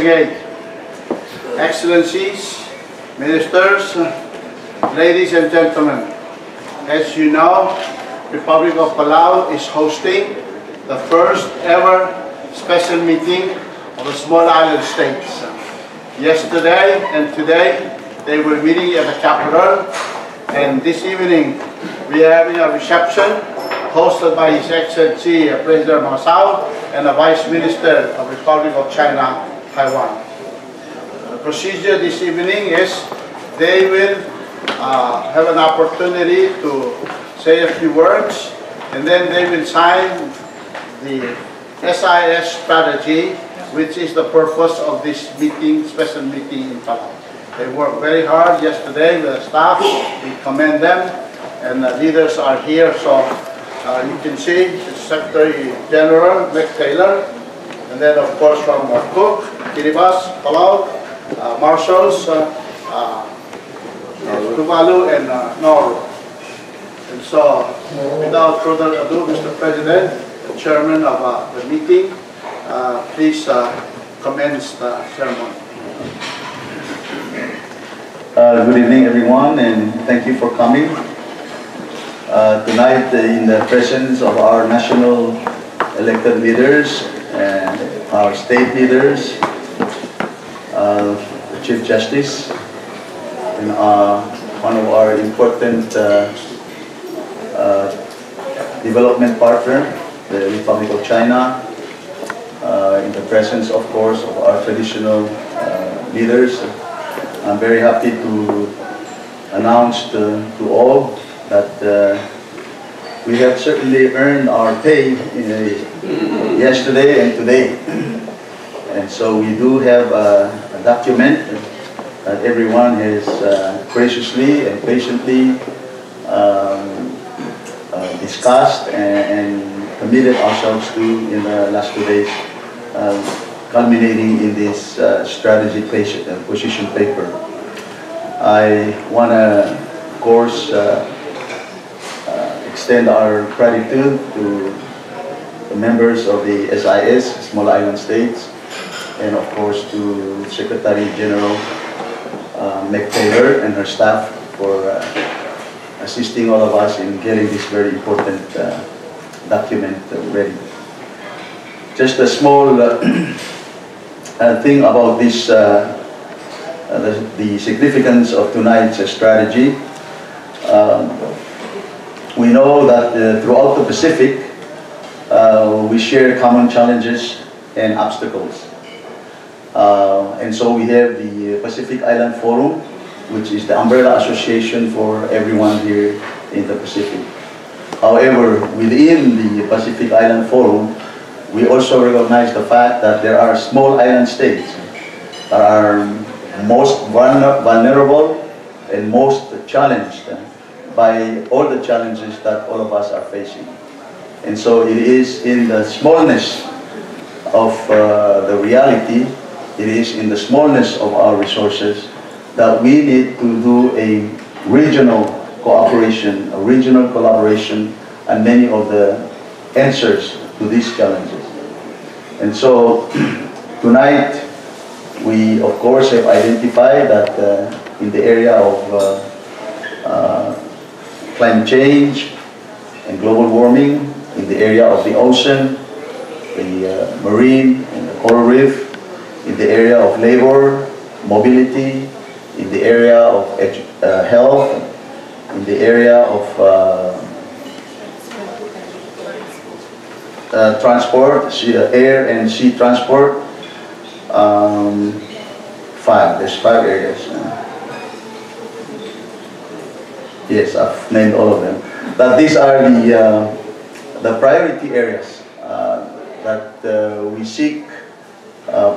again. Excellencies, ministers, ladies and gentlemen, as you know, the Republic of Palau is hosting the first ever special meeting of the small island states. Yesterday and today, they were meeting at the capital, and this evening, we are having a reception hosted by His Excellency President Masao and the Vice Minister of Republic of China, Taiwan. The procedure this evening is they will uh, have an opportunity to say a few words and then they will sign the SIS strategy which is the purpose of this meeting, special meeting in Palau. They worked very hard yesterday with the staff. We commend them and the leaders are here so uh, you can see Secretary General, Meg Taylor, and then of course from Cook, Kiribati, Palau, uh, Marshals, uh, uh, Tuvalu and uh, Nauru. And so, without further ado, Mr. President, the chairman of uh, the meeting, uh, please uh, commence the ceremony. Uh, Good evening, everyone, and thank you for coming. Uh, Tonight, uh, in the presence of our national elected leaders and our state leaders, uh, the Chief Justice, and one of our important uh, uh, development partner, the Republic of China, uh, in the presence, of course, of our traditional uh, leaders, I'm very happy to announce to, to all that uh, we have certainly earned our pay yesterday and today. And so we do have document that everyone has uh, graciously and patiently um, uh, discussed and, and committed ourselves to in the last two days. Uh, culminating in this uh, strategy position paper. I want to, of course, extend our gratitude to the members of the SIS, Small Island States, and of course to Secretary General uh, Meg Taylor and her staff for uh, assisting all of us in getting this very important uh, document ready. Just a small uh, uh, thing about this, uh, the, the significance of tonight's strategy. Um, we know that throughout the Pacific, we share common challenges and obstacles. And so we have the Pacific Island Forum, which is the umbrella association for everyone here in the Pacific. However, within the Pacific Island Forum, we also recognize the fact that there are small island states that are most vulnerable and most challenged by all the challenges that all of us are facing. And so it is in the smallness of uh, the reality, it is in the smallness of our resources that we need to do a regional cooperation, a regional collaboration, and many of the answers to these challenges. And so tonight, we of course have identified that uh, in the area of uh, uh, climate change and global warming, in the area of the ocean, the uh, marine and the coral reef, in the area of labor, mobility, in the area of uh, health, in the area of uh, uh, transport, sea, uh, air and sea transport. Um, five, there's five areas. uh. Yes, I've named all of them. But these are the, uh, the priority areas that we seek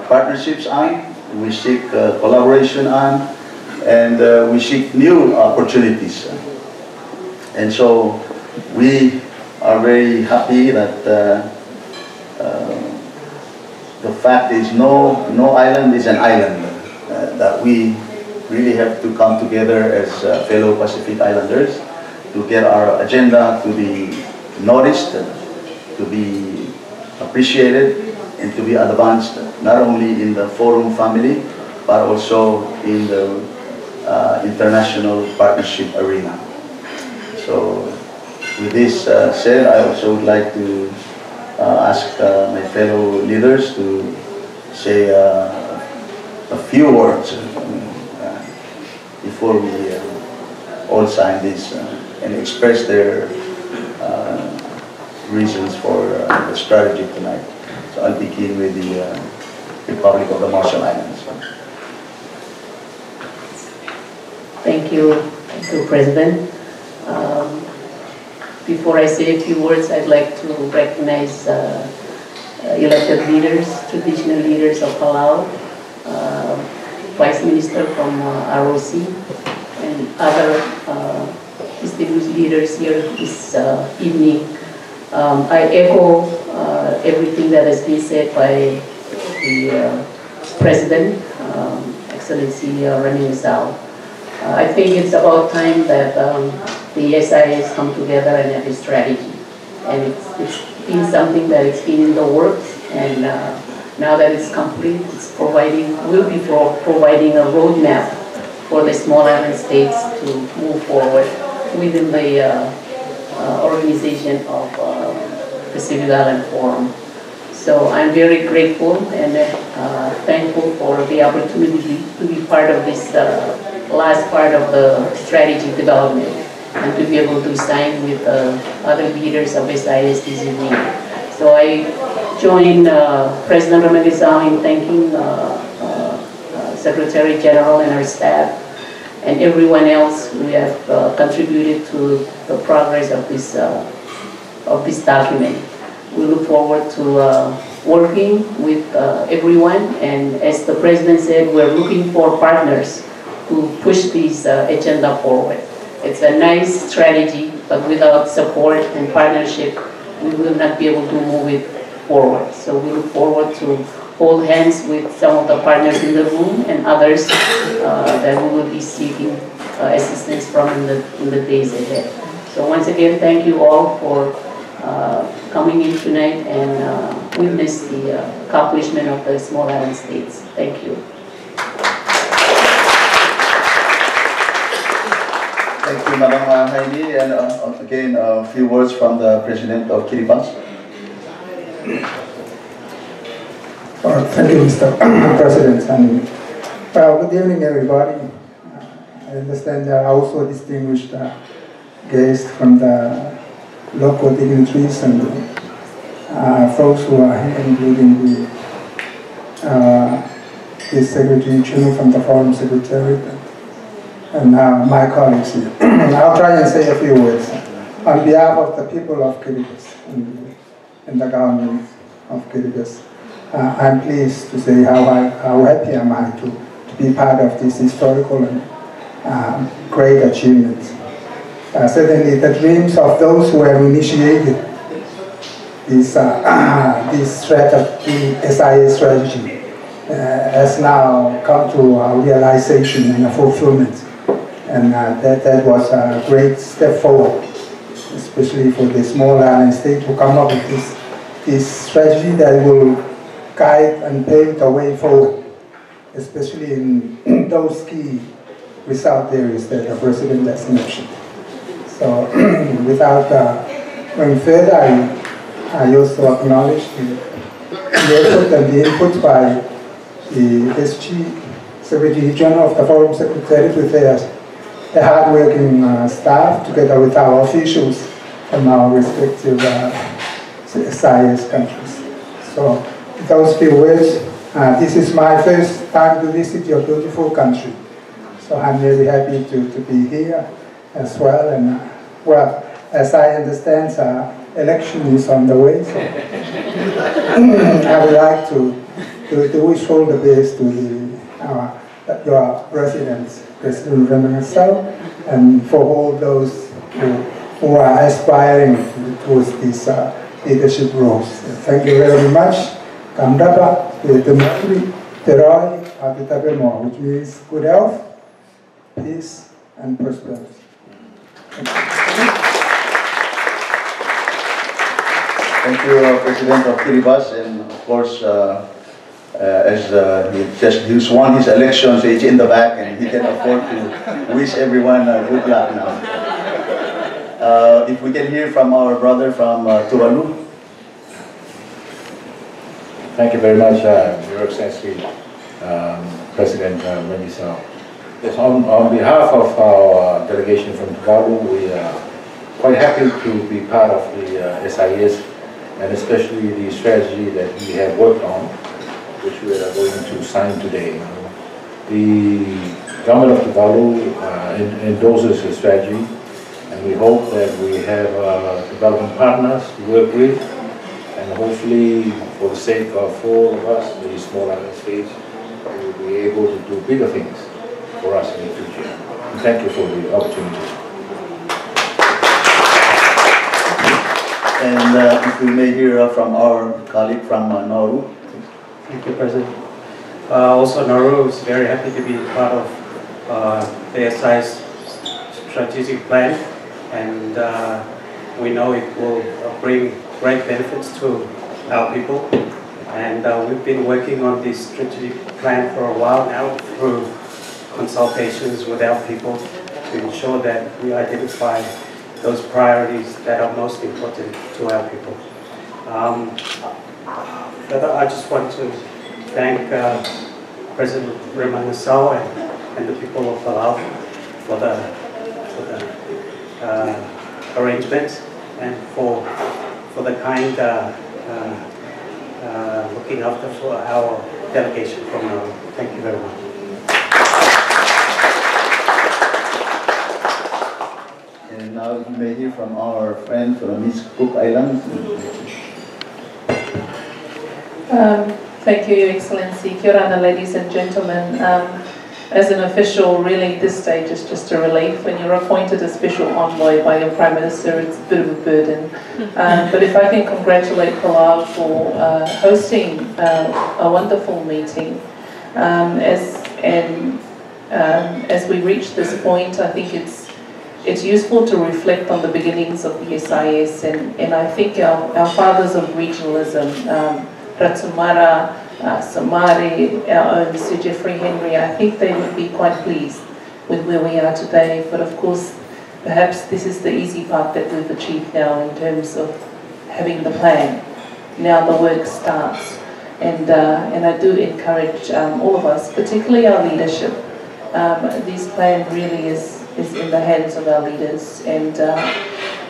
partnerships on, we seek uh, collaboration on, and uh, we seek new opportunities. And so we are very happy that uh, uh, the fact is no, no island is an island, uh, that we really have to come together as uh, fellow Pacific Islanders to get our agenda to be noticed, to be appreciated, and to be advanced not only in the forum family, but also in the uh, international partnership arena. So with this uh, said, I also would like to uh, ask uh, my fellow leaders to say uh, a few words uh, before we all sign this and express their reasons for the strategy tonight. I'll begin with the uh, Republic of the Marshall Islands. Thank you, thank you, President. Um, Before I say a few words, I'd like to recognize uh, uh, elected leaders, traditional leaders of Palau, uh, Vice Minister from uh, ROC, and other uh, distinguished leaders here this uh, evening. Um, I echo uh, everything that has been said by the uh, President, um, Excellency uh, Rani. Uh, I think it's about time that um, the SIS come together and have a strategy. And it's, it's been something that it's been in the works, and uh, now that it's complete, it's providing, will be pro- providing a roadmap for the small island states to move forward within the uh, uh, organization of uh, Pacific Forum. So I'm very grateful and uh, thankful for the opportunity to be part of this uh, last part of the strategy development and to be able to sign with uh, other leaders of SIS this evening. So I join uh, President Remengesau in thanking uh, uh, Secretary General and our staff and everyone else who have contributed to the progress of this, of this document. We look forward to uh, working with uh, everyone, and as the President said, we're looking for partners to push this uh, agenda forward. It's a nice strategy, but without support and partnership, we will not be able to move it forward. So we look forward to hold hands with some of the partners in the room and others uh, that we will be seeking uh, assistance from in the, in the days ahead. So once again, thank you all for coming in tonight and uh, witness the uh, accomplishment of the small island states. Thank you. Thank you, Madam uh, Heine, and uh, again, a few words from the President of Kiribati. Uh, Thank you, Mr. President. And, well, good evening, everybody. Uh, I understand there are also distinguished uh, guests from the local dignitaries and uh, folks who are here, including the, uh, the Secretary General from the Foreign Secretary and uh, my colleagues here. I'll try and say a few words on behalf of the people of Kiribati and, and the government of Kiribati. Uh, I'm pleased to say how, I, how happy am I to, to be part of this historical and um, great achievement. Uh, certainly the dreams of those who have initiated this, uh, this strategy, SIA strategy uh, has now come to a realization and a fulfillment. And uh, that, that was a great step forward, especially for the small island state to come up with this, this strategy that will guide and pave the way forward, especially in those key result areas that the President has mentioned. So without uh, going further, I, I also acknowledge the, the effort and the input by the SG Secretary General of the Forum Secretariat with their, their hardworking uh, staff together with our officials from our respective uh, SIS countries. So those few words, uh, this is my first time to visit your beautiful country. So I'm very happy to, to be here as well. And well, as I understand, uh, election is on the way. So I would like to, to, to wish all the best to the, uh, your president, President Remengesau, and for all those who, who are aspiring towards these uh, leadership roles. Thank you very much. Kamdaba, Demetri, Terai, Abitabemo, which means good health, peace, and prosperity. Thank you. Uh, President of Kiribati, and of course, uh, uh, as uh, he just he's won his election, so he's in the back, and he can afford to wish everyone good luck now. Uh, if we can hear from our brother from uh, Tuvalu. Thank you very much, Your Excellency, um, President uh, Wendy. Yes, on, on behalf of our uh, delegation from Tuvalu, we are quite happy to be part of the uh, SIS and especially the strategy that we have worked on, which we are going to sign today. The government of Tuvalu uh, endorses the strategy, and we hope that we have uh, development partners to work with, and hopefully, for the sake of all of us, the small island states, we will be able to do bigger things for us in the future. And Thank you for the opportunity. And uh, if we may hear uh, from our colleague from uh, Nauru. Thank you, President. Uh, Also, Nauru is very happy to be part of uh, the SI's strategic plan, and uh, we know it will uh, bring great benefits to our people. And uh, we've been working on this strategic plan for a while now through consultations with our people to ensure that we identify those priorities that are most important to our people. Um, I just want to thank uh, President Remengesau and, and the people of Palau for the, for the uh, arrangements and for, for the kind uh, uh, uh, looking after for our delegation from Nauru. Thank you very much. And now you may hear from our friend from Miss Cook Islands. Um, Thank you, Your Excellency. Kia ora, ladies and gentlemen. Um, As an official, really, this stage is just a relief. When you're appointed a special envoy by your Prime Minister, it's a bit of a burden. Um, But if I can congratulate Palau for uh, hosting uh, a wonderful meeting, um, as, and um, as we reach this point, I think it's it's useful to reflect on the beginnings of the SIS, and, and I think our, our fathers of regionalism, um, Ratu Mara, uh, Somare, our own Sir Geoffrey Henry, I think they would be quite pleased with where we are today. But of course, perhaps this is the easy part that we've achieved now in terms of having the plan. Now the work starts. And, uh, and I do encourage um, all of us, particularly our leadership, um, this plan really is, is in the hands of our leaders and, uh,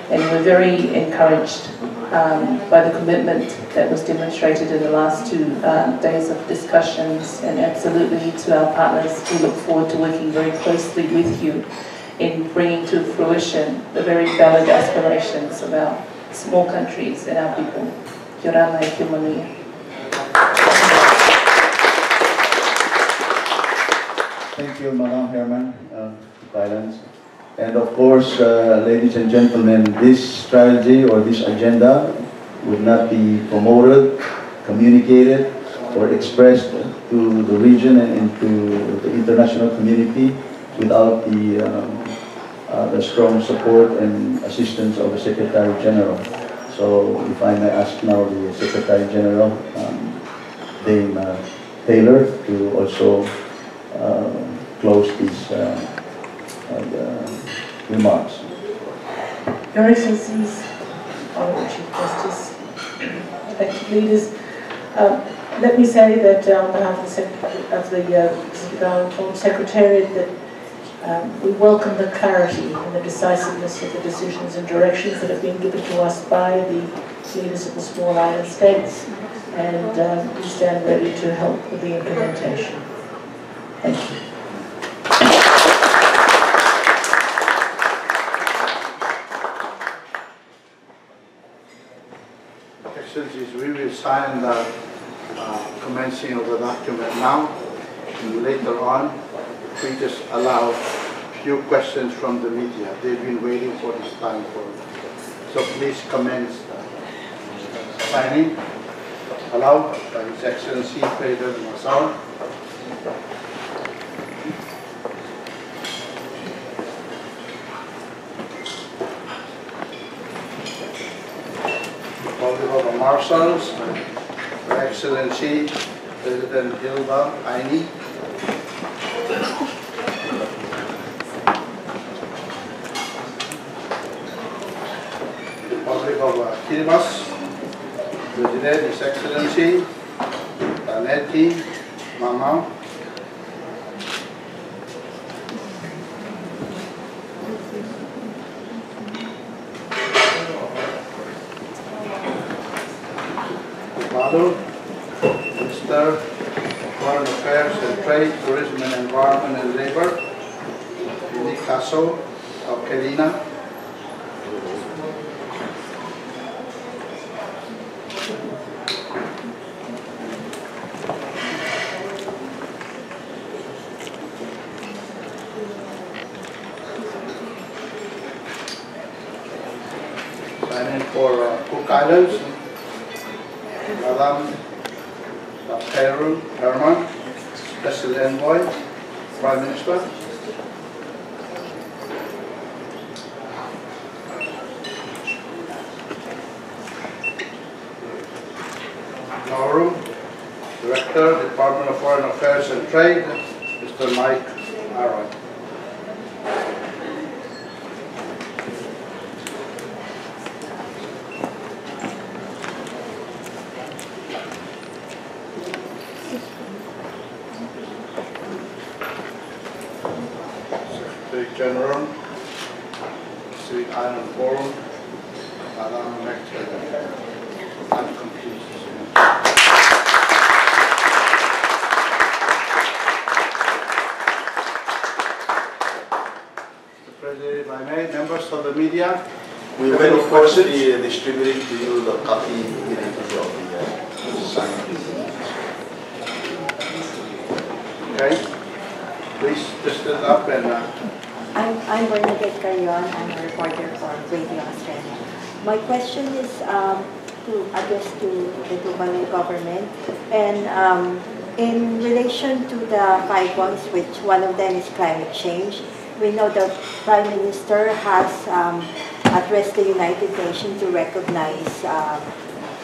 and we're very encouraged um, by the commitment that was demonstrated in the last two uh, days of discussions and absolutely to our partners, we look forward to working very closely with you in bringing to fruition the very valid aspirations of our small countries and our people. Kia manuia. Thank you, Madam Herrmann, uh, And of course, uh, ladies and gentlemen, this strategy or this agenda would not be promoted, communicated, or expressed to the region and to the international community without the, um, uh, the strong support and assistance of the Secretary General. So if I may ask now the Secretary General, um, Dame uh, Taylor, to also uh, close uh, uh, remarks. Your Excellencies, Honourable Chief Justice, leaders, um, let me say that uh, on behalf of the, Sec- of the uh, Secretariat that um, we welcome the clarity and the decisiveness of the decisions and directions that have been given to us by the leaders of the small island states and um, we stand ready to help with the implementation. Thank you. Excellencies, we will sign the uh, commencing of the document now, and later on, we just allow few questions from the media. They've been waiting for this time for, so please commence the signing. Allowed by His Excellency President Masao. Marshals, Excellency President Hilda Aini, Republic of Kiribati, President His Excellency Taneti Minister Foreign Affairs and Trade, Tourism and Environment and Labor, Finikaso of Cook Islands, Madam Khairul Herrmann, Special Envoy, Prime Minister. Nauru, Director, Department of Foreign Affairs and Trade, Mr. Mike Aaron. Secretary General, Pacific Island Forum, Madam Rector. I'm confused. Mr. President, if I may, members of the media, We will of course be distributing to you the copy immediately of the uh, signed. okay? Please just stand up and uh, I'm, I'm Bernadette Carreon, I'm a reporter for Radio Australia. My question is um, to address to the Tuvalu government and um, in relation to the five points, which one of them is climate change. We know the Prime Minister has um, addressed the United Nations to recognize um,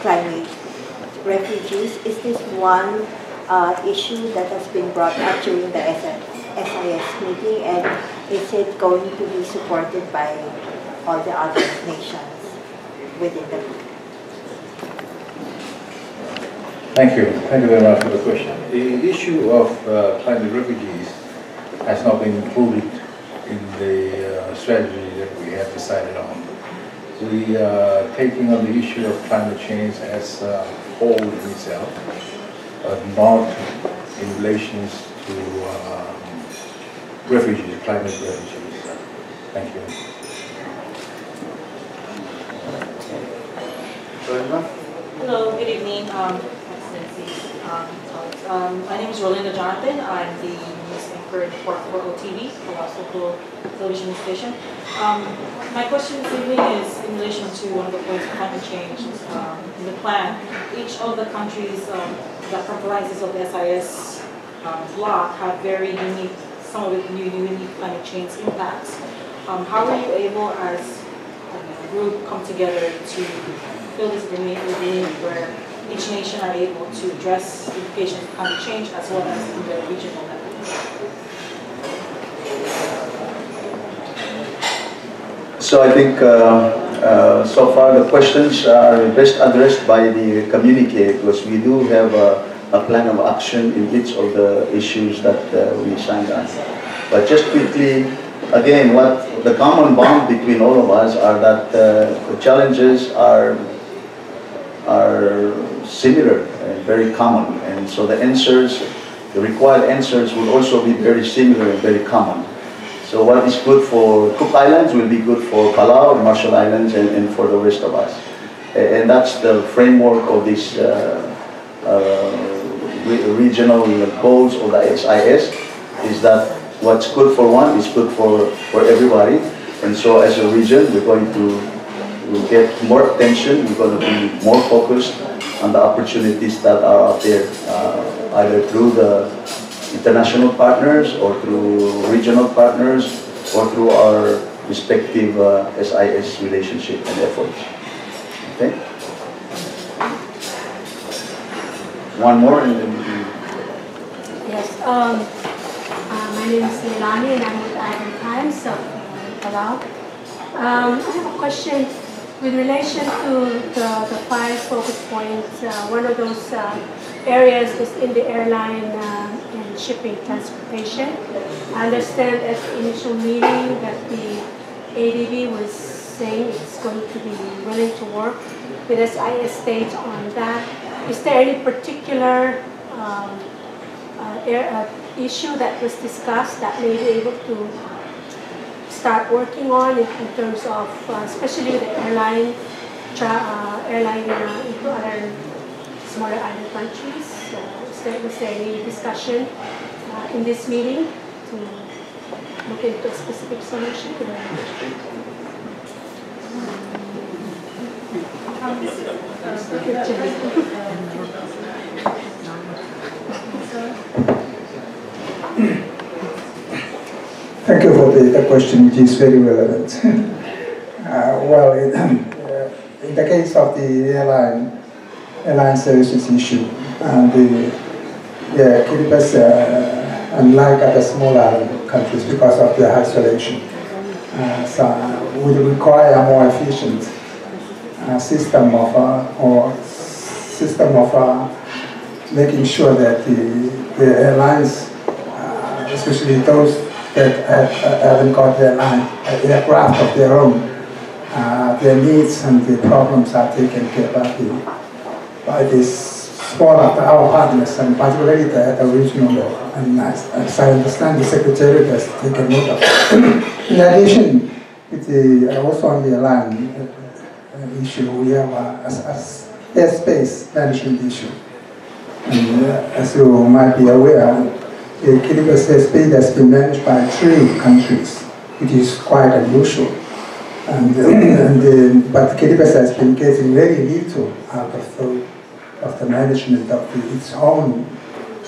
climate refugees. Is this one uh, issue that has been brought up during the SIS meeting and is it going to be supported by all the other nations within the group? Thank you. Thank you very much for the question. The issue of uh, climate refugees has not been included in the uh, strategy that we have decided on. We are taking on the issue of climate change as a whole in itself, but not in relation to um, refugees, climate refugees. Thank you. Hello, good evening, um, um. Um, my name is Rolinda Jonathan. I'm the and reporter for OTV, the Los Local television station. Um, my question this evening is in relation to one of the points of climate change. Um, in the plan, each of the countries um, that comprises of the SIS um, block have very unique, some of it new unique climate change impacts. Um, how are you able as a group come together to fill this agreement where each nation are able to address implications of climate change as well as in the regional level. So I think uh, uh, so far the questions are best addressed by the communique because we do have a, a plan of action in each of the issues that uh, we signed on. But just quickly, again, what the common bond between all of us are that uh, the challenges are are similar and very common, and so the answers, the required answers will also be very similar and very common. So what is good for Cook Islands will be good for Palau, Marshall Islands, and, and for the rest of us. And that's the framework of this uh, uh, re- regional goals of the SIS, is that what's good for one is good for, for everybody. And so as a region, we're going to we'll get more attention, we're going to be more focused on the opportunities that are out there, uh, either through the international partners or through regional partners or through our respective uh, SIS relationship and efforts. Okay? one more and then we Yes, um, uh, my name is Leilani and I'm with Island Times of Palau. Um, I have a question with relation to the, the five focus points. Uh, one of those uh, areas is in the airline uh, and shipping transportation. I understand at the initial meeting that the ADB was saying it's going to be willing to work with SIS states on that. Is there any particular um, uh, air, uh, issue that was discussed that may be able to start working on in, in terms of, uh, especially the airline, uh, airline into other smaller island countries. There, was there any discussion uh, in this meeting to look into a specific solution? Thank you for the, the question, which is very relevant. uh, well, in, uh, in the case of the airline, airline services issue, and the yeah, Kiribati, uh, unlike other smaller countries because of their isolation, uh, so would require a more efficient uh, system of uh, or system of uh, making sure that the, the airlines, uh, especially those that have, uh, haven't got their line, uh, aircraft of their own, uh, their needs and the problems are taken care by the by this our partners and particularly the, the regional level. And as, as I understand, the secretary has taken note of. it. In addition, the uh, also on the land uh, issue, we have a, as, as airspace management issue. And uh, as you might be aware, the Kiribati airspace has been managed by three countries, which is quite unusual. And, and uh, but Kiribati has been getting very little out of the, of the management of the, its own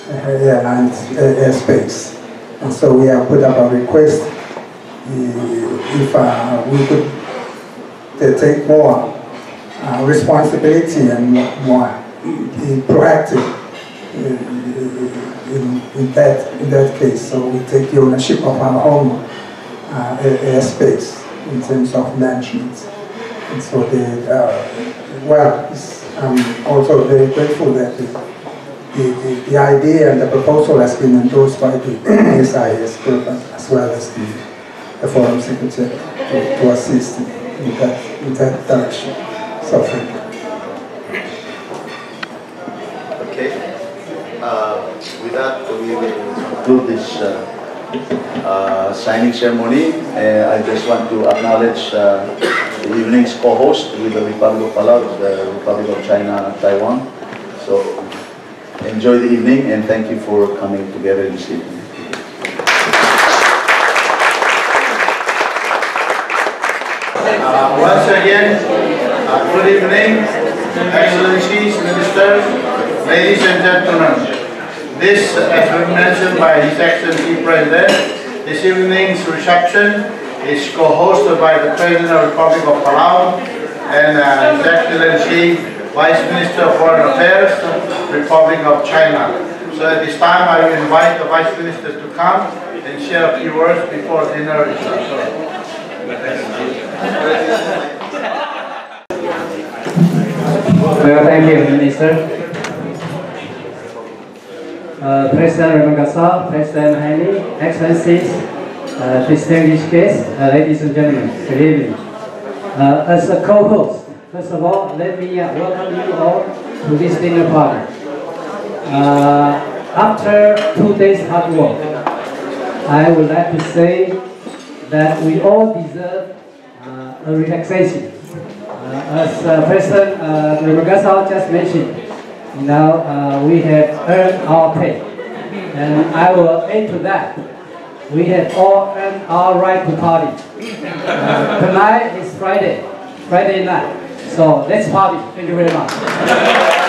uh, uh, airspace. And so we have put up a request uh, if uh, we could take more uh, responsibility and more, proactive in, in, that, in that case. So we take the ownership of our own uh, airspace in terms of management. And so the, well, I'm also very grateful that the, the, the, idea and the proposal has been endorsed by the SIS group as well as the, the forum secretary to, to assist in that, in that direction. So thank you. Okay. Uh, With that, we will conclude this uh, uh, signing ceremony. Uh, I just want to acknowledge evening's co-host with the Republic of Palau, the Republic of China, and Taiwan. So enjoy the evening and thank you for coming together this evening. Uh, Once again, uh, good evening, excellencies, ministers, ladies and gentlemen. This, as mentioned by His Excellency President, this evening's reception is co-hosted by the President of the Republic of Palau and uh, His Excellency Vice Minister of Foreign Affairs, Republic of China. So at this time, I will invite the Vice Minister to come and share a few words before dinner is served. Well, thank you, Minister. Uh, President Remengesau, President Heine, Excellencies, uh, distinguished guests, uh, ladies and gentlemen, good evening. Uh, as a co-host, first of all, let me uh, welcome you all to this dinner party. Uh, after two days hard work, I would like to say that we all deserve uh, a relaxation. As uh, President uh, Remengesau just mentioned, you know, we have earned our pay. And I will add to that. We have all earned our right to party. Uh, tonight is Friday, Friday night. So let's party. Thank you very much.